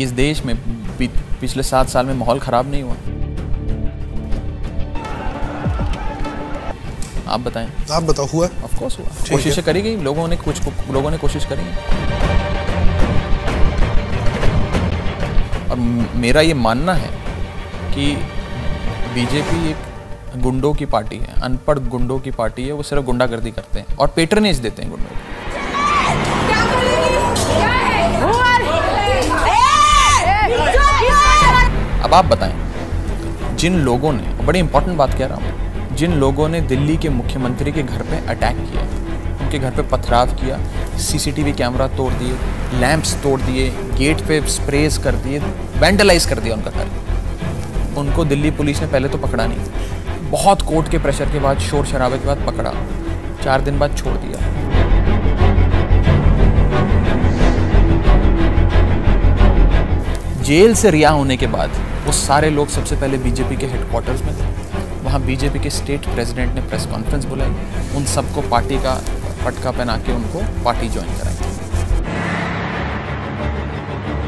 इस देश में पिछले सात साल में माहौल ख़राब नहीं हुआ। आप बताएँ। आप बताओ हुआ? ऑफ़ कोर्स हुआ। कोशिशें करी गई लोगों ने कुछ लोगों ने कोशिश करी। और मेरा ये मानना है कि बीजेपी एक गुंडों की पार्टी है अनपढ़ गुंडों की पार्टी है वो सिर्फ़ गुंडागर्दी करते हैं और पेट्रनेज देते हैं गुंडों को। अब आप बताएँ, जिन लोगों ने, बड़ी इंपॉर्टेंट बात कह रहा हूँ, जिन लोगों ने दिल्ली के मुख्यमंत्री के घर पे अटैक किया, उनके घर पे पथराव किया सीसीटीवी कैमरा तोड़ दिए लैंप्स तोड़ दिए गेट पे स्प्रेज कर दिए वेंडलाइज कर दिया उनका घर। उनको दिल्ली पुलिस ने पहले तो पकड़ा नहीं। बहुत कोर्ट के प्रेशर के बाद, शोर शराबे के बाद पकड़ा। चार दिन बाद छोड़ दिया। जेल से रिहा होने के बाद वो सारे लोग सबसे पहले बीजेपी के हेडक्वार्टर्स में थे। वहाँ बीजेपी के स्टेट प्रेसिडेंट ने प्रेस कॉन्फ्रेंस बुलाई। उन सबको पार्टी का पटका पहना के उनको पार्टी ज्वाइन कराई।